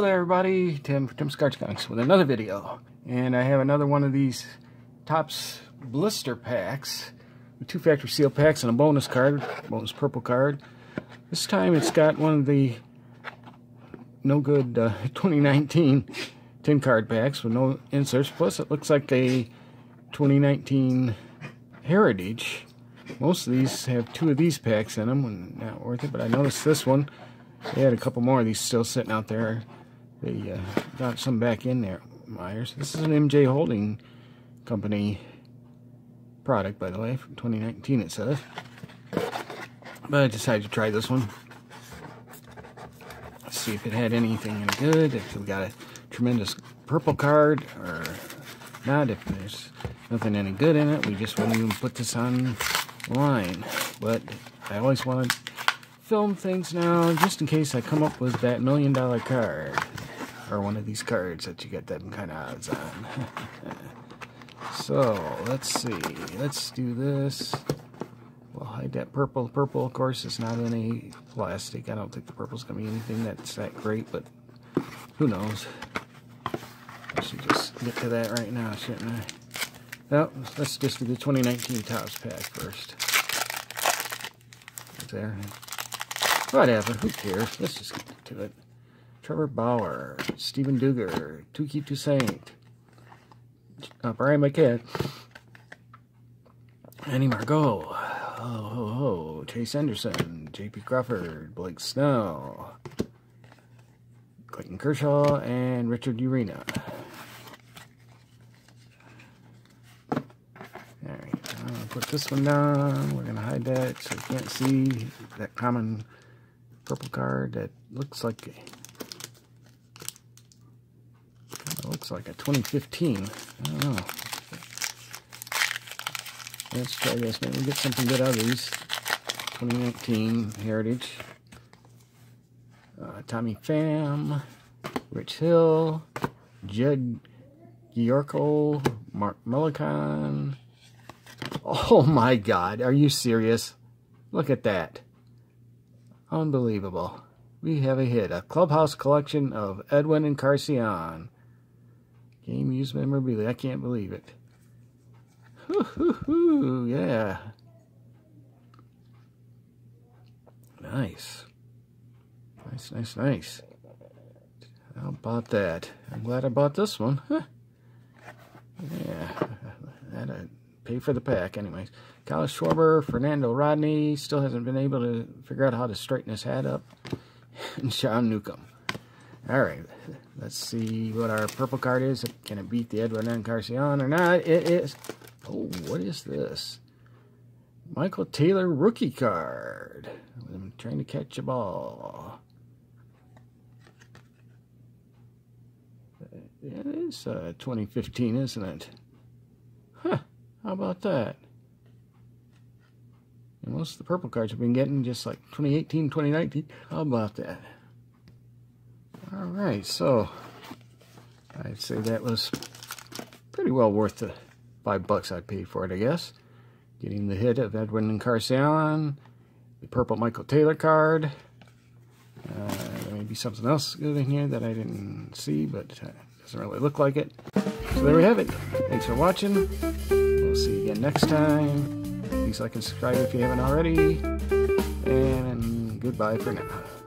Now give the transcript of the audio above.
Hello there everybody, Tim from Tim's with another video. And I have another one of these Topps blister packs. Two factory seal packs and a bonus card, bonus purple card. This time it's got one of the no good uh, 2019 tin card packs with no inserts. Plus it looks like a 2019 Heritage. Most of these have two of these packs in them, and not worth it, but I noticed this one they had a couple more of these still sitting out there. They uh, got some back in there, Meijer's. This is an MJ Holding Company product, by the way, from 2019 it says. But I decided to try this one. Let's see if it had anything any good, if it got a tremendous purple card, or not. If there's nothing any good in it, we just won't even put this on line. But I always wanted film things now just in case I come up with that million dollar card. Or one of these cards that you get them kind of odds on. so, let's see. Let's do this. We'll hide that purple. Purple, of course, is not any plastic. I don't think the purple's going to be anything that's that great, but who knows. I should just get to that right now, shouldn't I? Well, let's just do the 2019 Topps pack first. there. Whatever, who cares? Let's just get to it. Trevor Bauer, Steven Duggar, Touki Toussaint, uh, Brian McKidd, Manny Margot, oh, oh, oh, Chase Anderson, J.P. Crawford, Blake Snell, Clayton Kershaw, and Richard Urena. Alright, going to put this one down. We're going to hide that so you can't see that common purple card that looks like a, looks like a 2015. I don't know. Let's try this. Maybe we'll get something good out of these. 2019 Heritage. Uh, Tommy Pham, Rich Hill, Jed Gyorko, Mark Melancon. Oh my God, are you serious? Look at that. Unbelievable. We have a hit. A clubhouse collection of Edwin and Encarnacion. Game used memorabilia. I can't believe it. Hoo hoo hoo. Yeah. Nice. Nice, nice, nice. How about that? I'm glad I bought this one. Huh. Yeah. That pay for the pack anyways. Kyle Schwarber, Fernando Rodney, still hasn't been able to figure out how to straighten his hat up. and Sean Newcomb. All right, let's see what our purple card is. Can it beat the Edwin Encarnacion or not? It is. Oh, what is this? Michael Taylor rookie card. I'm trying to catch a ball. It is uh, 2015, isn't it? Huh. How about that? And most of the purple cards have been getting just like 2018, 2019. How about that? All right, so I'd say that was pretty well worth the five bucks I paid for it, I guess. Getting the hit of Edwin Encarnacion, the purple Michael Taylor card. Uh, there may be something else good in here that I didn't see, but uh, doesn't really look like it. So there we have it. Thanks for watching. We'll see you again next time. Please like and subscribe if you haven't already. And goodbye for now.